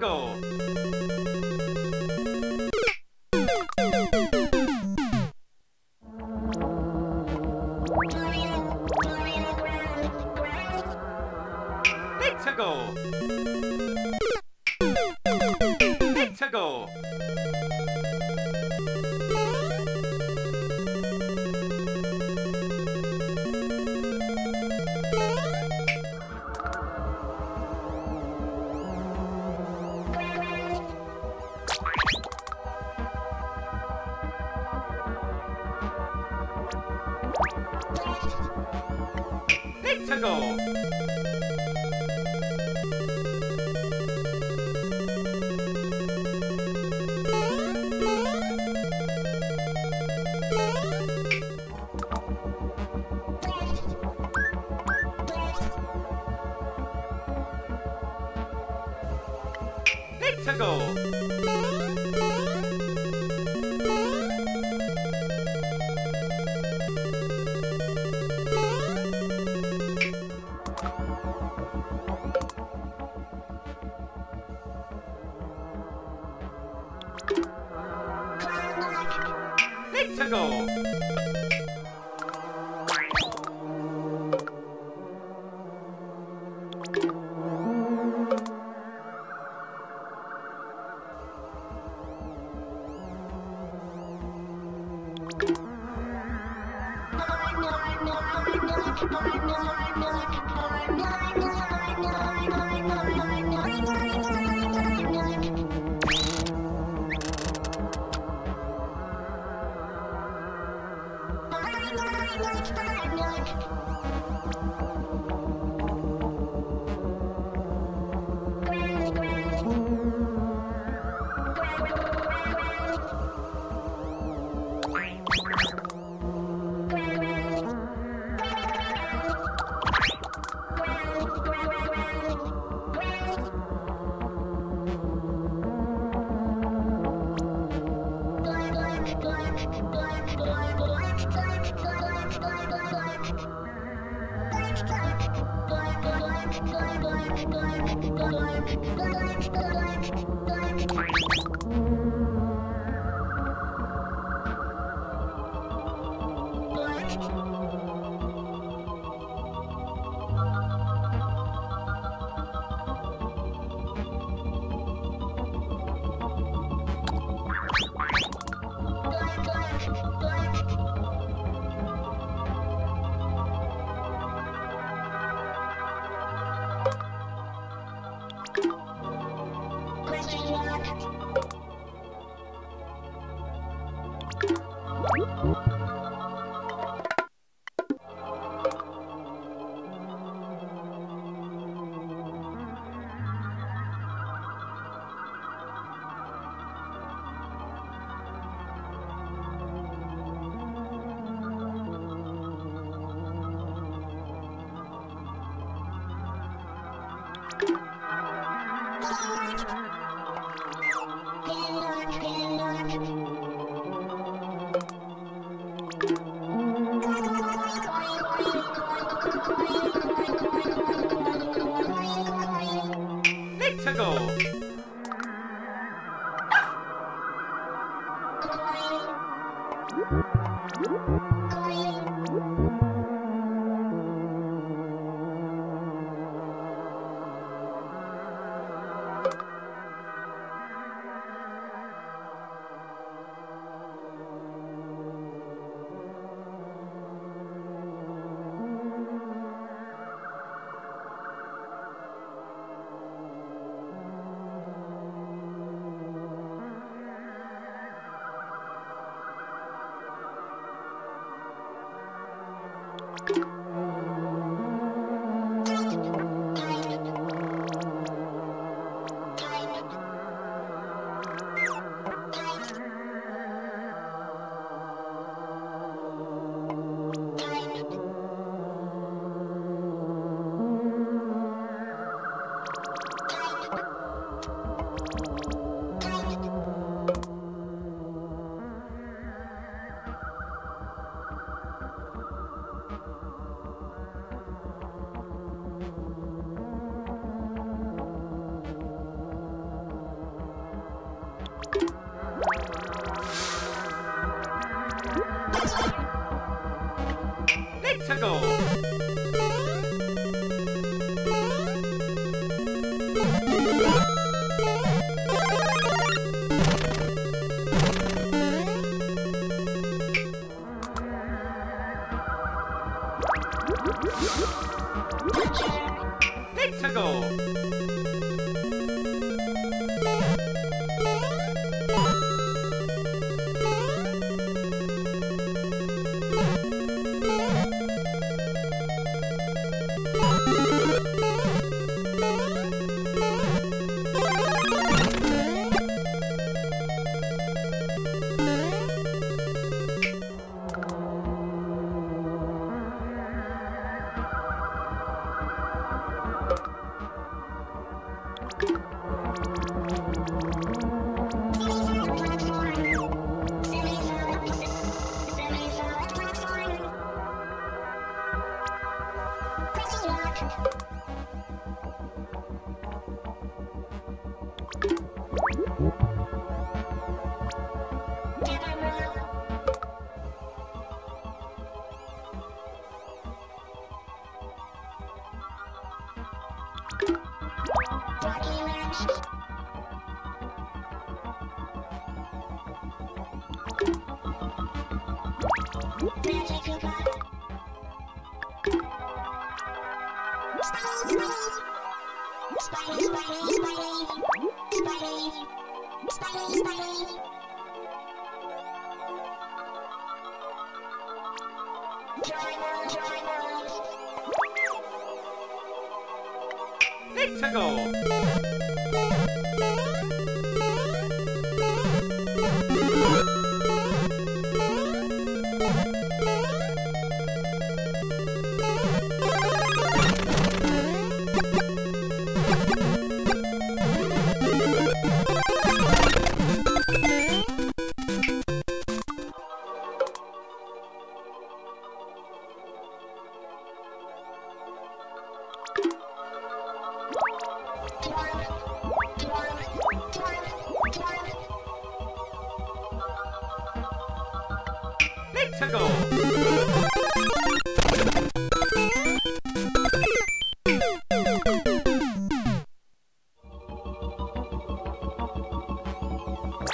Let's Let's go! Let's go! Let's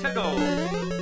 Let's go!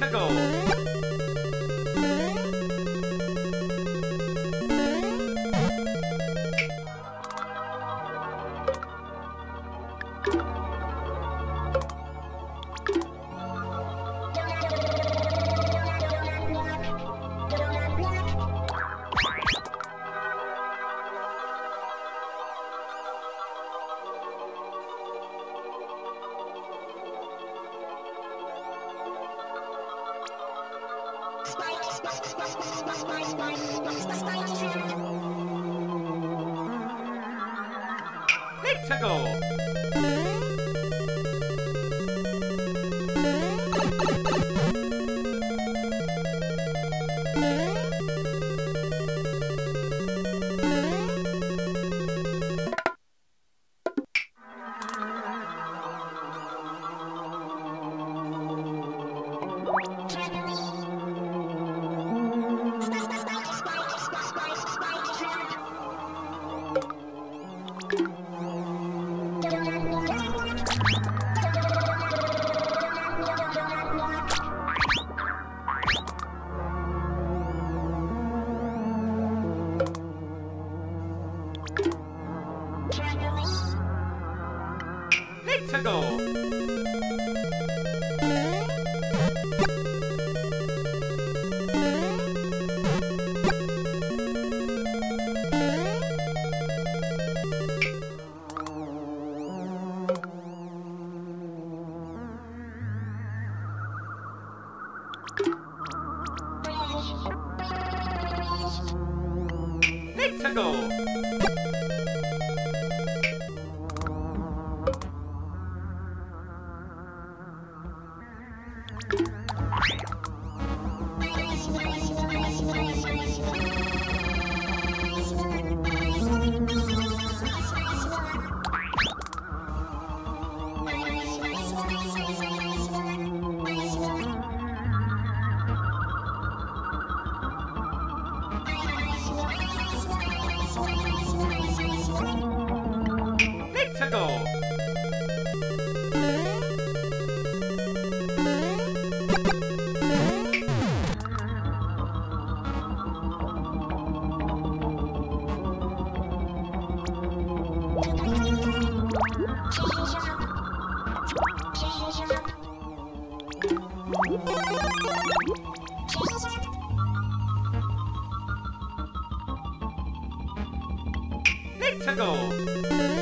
tickle. 헬체도 tickle.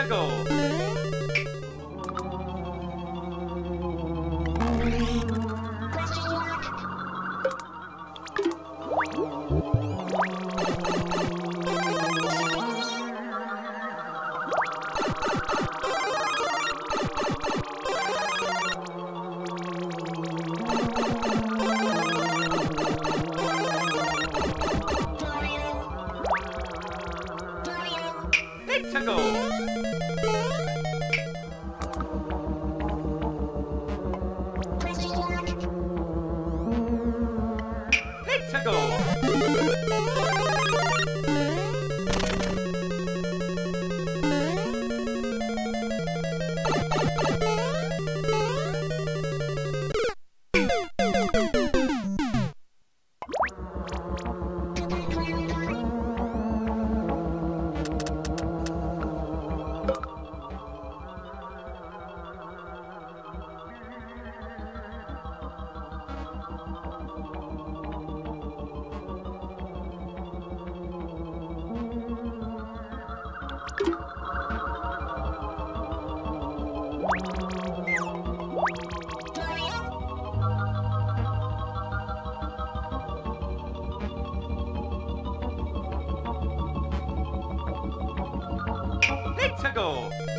Let's go. to go.